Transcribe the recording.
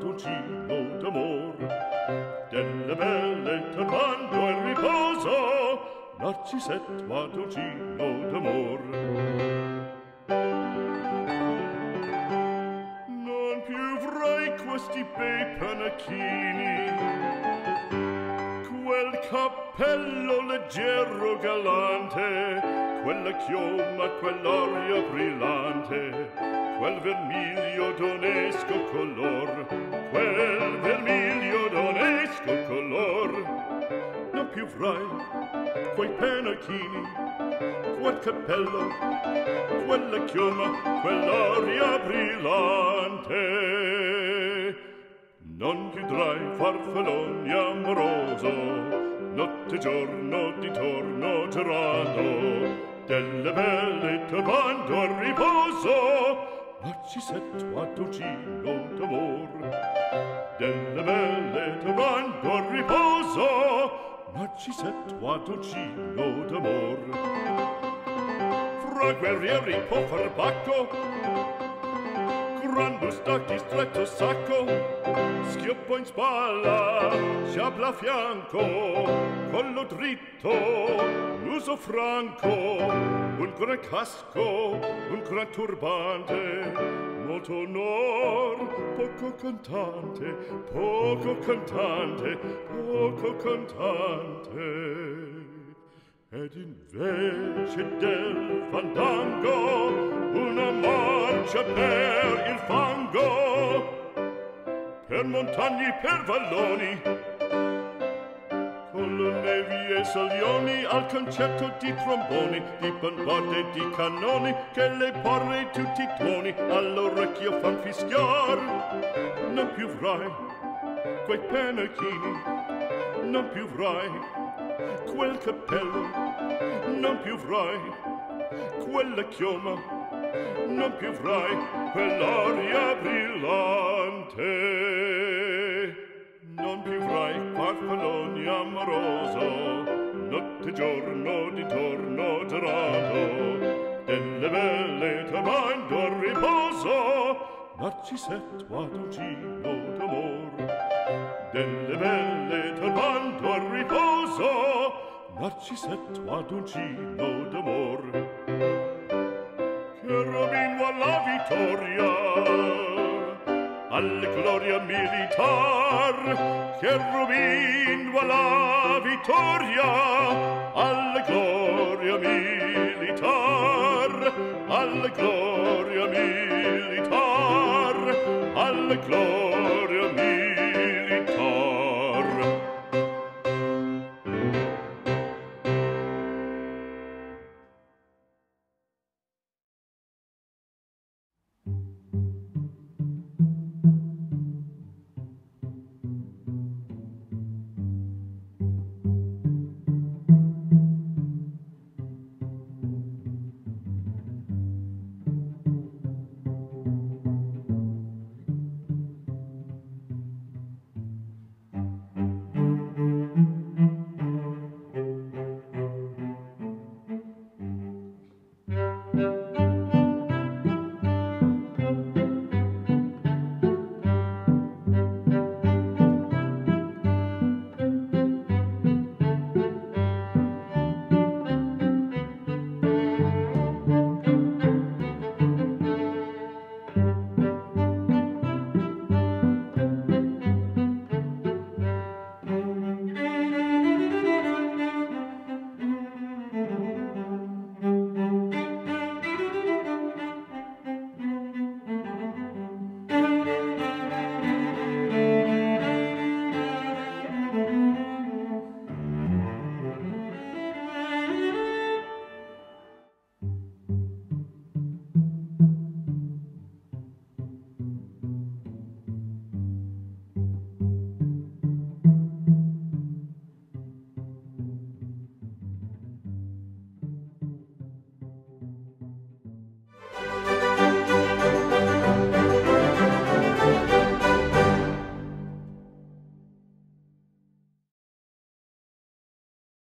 mattutino d'amor delle belle turbando il riposo narcisetto mattutino d'amor non più vrai questi bei panacchini. Quel cappello leggero galante quella chioma quell'aria brillante quel vermiglio d'onesco color quel vermiglio d'onesco color. Non più vrai quei penachini quel cappello quella chioma quell'aria brillante. Non chiudrai farfalloni amoroso notte giorno di torno girando delle belle turbando al riposo ma ci setto a tocino d'amor delle belle trovando il riposo. Ma ci setto a tocino d'amor fra guerrieri po farbacco grando stacchi stretto sacco schioppo in spalla sciabla fianco collo dritto Muso franco un gran casco, un gran turbante, molto onor, poco cantante, poco cantante, poco cantante. Ed invece del fandango, una marcia per il fango, per montagni, per valloni, con le e salioni al concerto di tromboni di bombarde di cannoni che le porre tutti i tuoni all'orecchio fan fischiar. Non più avrai quei penachini non più avrai quel cappello non più avrai quella chioma non più avrai quell'aria brillante non più frai farfalloni amoroso notte giorno di torno girato. Delle belle tramando riposo. Narcisetto ad uncino d'amor. Delle belle tramando riposo. Narcisetto ad uncino d'amor. Che robingo alla vittoria. al gloria militar, cherubín va la vittoria, al gloria militar, al gloria militar, al gloria